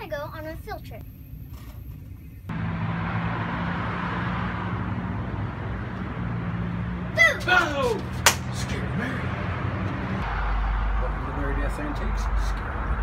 gonna go on a field trip. Boom! Scary Mary. Welcome to Merrydeath Antiques. Scary Mary.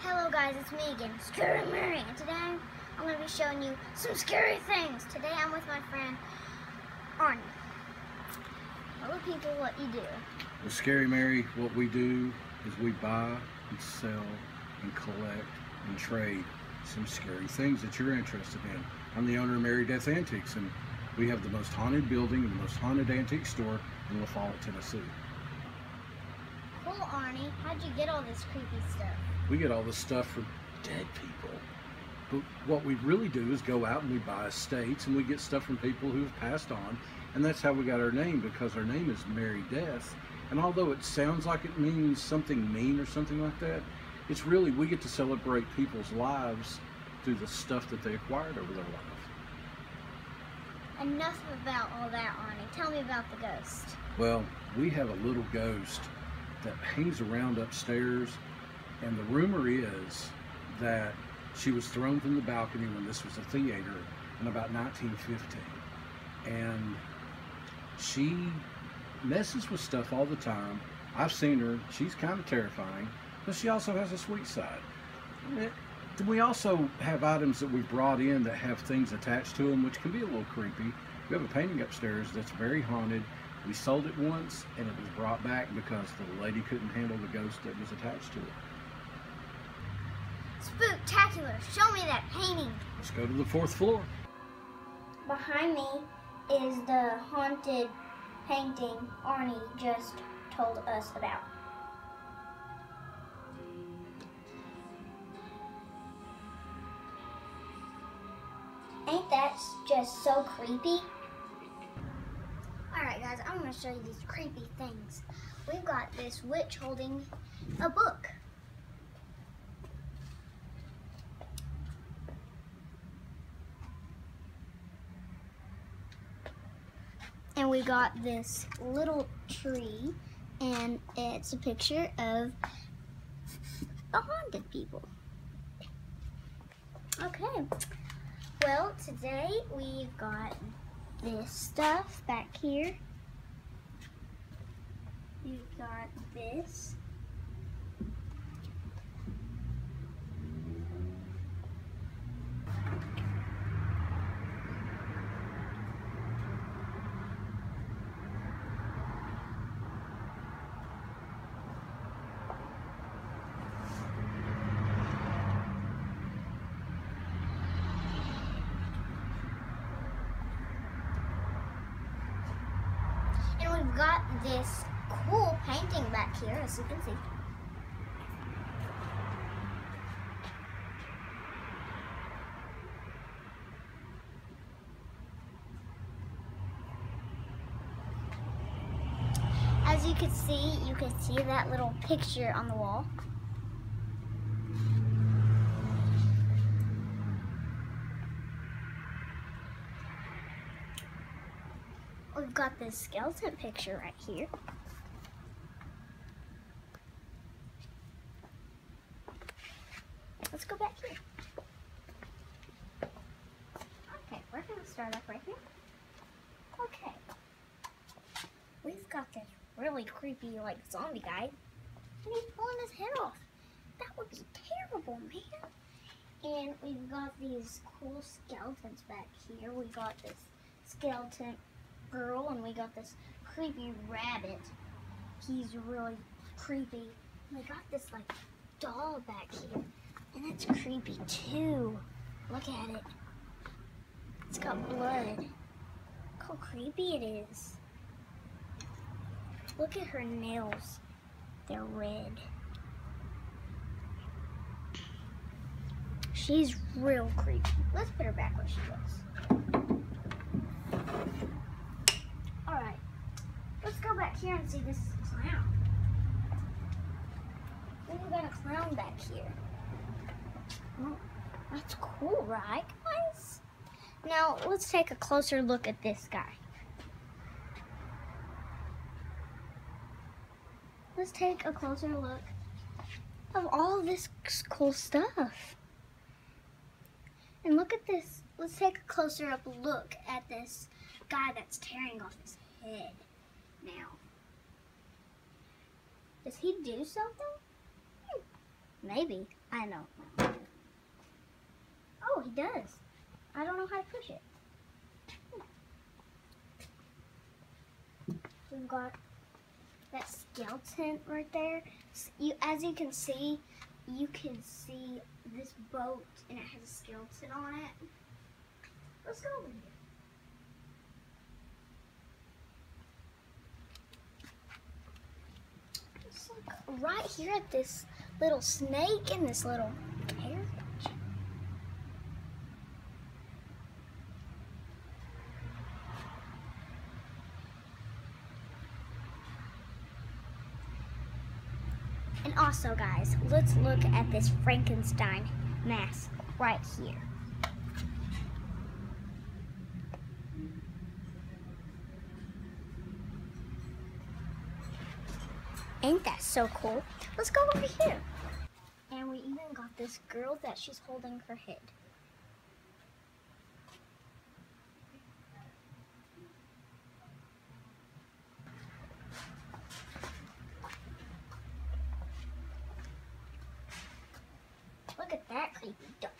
Hello guys, it's me again, Scary Mary, and today I'm going to be showing you some scary things. Today I'm with my friend Arnie. Tell the people what you do. With Scary Mary, what we do is we buy and sell and collect and trade some scary things that you're interested in. I'm the owner of Merrydeath Antiques, and we have the most haunted building and the most haunted antique store in La Follette, Tennessee. Cool, Arnie. How'd you get all this creepy stuff? We get all this stuff from dead people. But what we really do is go out and we buy estates and we get stuff from people who've passed on. And that's how we got our name because our name is Merrydeath. And although it sounds like it means something mean or something like that, it's really we get to celebrate people's lives through the stuff that they acquired over their life. Enough about all that, Arnie. Tell me about the ghost. Well, we have a little ghost that hangs around upstairs, and the rumor is that she was thrown from the balcony when this was a theater in about 1915. And she messes with stuff all the time. I've seen her. She's kind of terrifying, but she also has a sweet side. We also have items that we brought in that have things attached to them, which can be a little creepy. We have a painting upstairs that's very haunted. We sold it once, and it was brought back because the lady couldn't handle the ghost that was attached to it. Spooktacular. Show me that painting. Let's go to the fourth floor. Behind me is the haunted painting Arnie just told us about. Ain't that just so creepy? Alright guys, I'm going to show you these creepy things. We've got this witch holding a book. And we got this little tree and it's a picture of the haunted people. Okay well today we've got this stuff back here. We've got this and we've got this cool painting back here as you can see As you can see, you can see that little picture on the wall. We've got this skeleton picture right here. Let's go back here. Okay, we're gonna start up right here. Okay. We've got this really creepy, like, zombie guy. And he's pulling his head off. That would be terrible, man. And we've got these cool skeletons back here. We got this skeleton girl, and we got this creepy rabbit. He's really creepy. We got this, like, doll back here. And it's creepy, too. Look at it. It's got blood. Look how creepy it is. Look at her nails. They're red. She's real creepy. Let's put her back where she was. Alright. Let's go back here and see this clown. We've got a clown back here. Oh, that's cool, right, guys? Now, let's take a closer look at this guy. let's take a closer look of all this cool stuff. And look at this. Let's take a closer up look at this guy that's tearing off his head now. Does he do something? Hmm, Maybe. I don't know. Oh, he does. I don't know how to push it. Hmm. We've got that skeleton right there. S- You, as you can see, you can see this boat and it has a skeleton on it. Let's go over here. Let's look right here at this little snake and this little carriage. And also, guys, let's look at this Frankenstein mask right here. Ain't that so cool? Let's go over here. And we even got this girl that she's holding her head. Look at that creepy dog.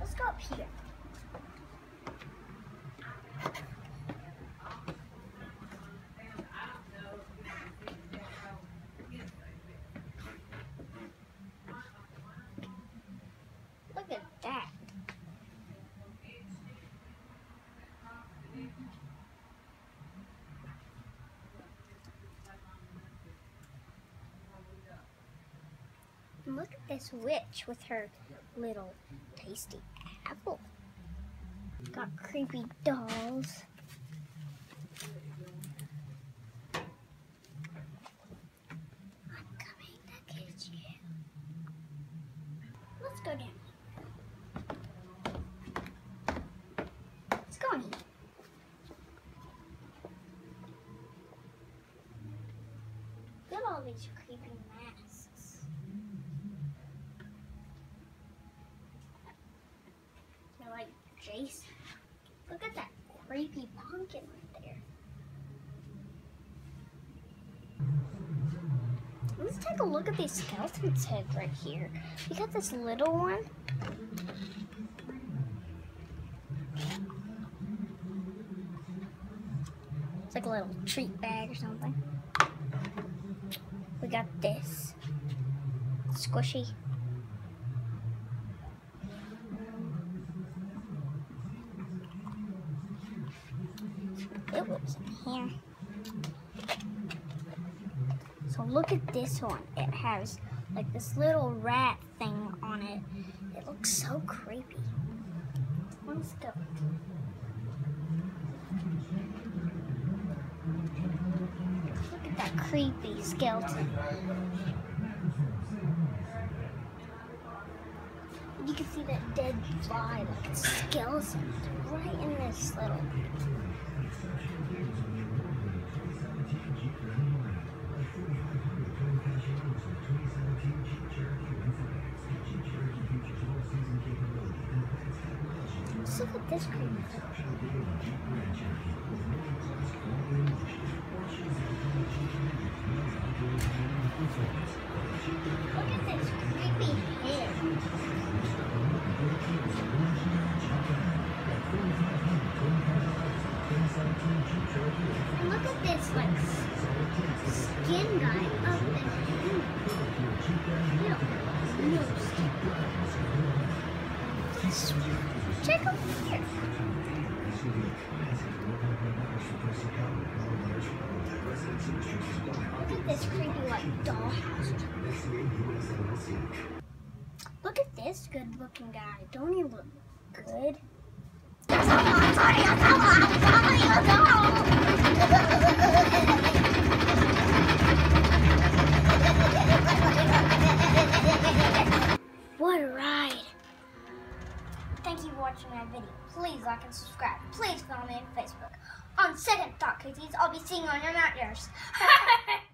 Let's go up here. Look at that. And look at this witch with her little tasty apple. Got creepy dolls. I'm coming to get you. Let's go down. Look at all these creepy masks. They're Look at that creepy pumpkin right there. Let's take a look at these skeletons' heads right here. We got this little one. It's like a little treat bag or something. We got this. Squishy. It in here. So look at this one. It has like this little rat thing on it. It looks so creepy. Let's go. Look at that creepy skeleton. You can see that dead fly, like a skeleton, right in this little. Look at this creepy. Look at this creepy head. And look at this like skin guy up in here. Ew. Check over here. Look at this creepy like dollhouse. Look at this good looking guy. Don't he look good? And subscribe. Please follow me on Facebook. On second thought, cookies, I'll be seeing you on your nightmares.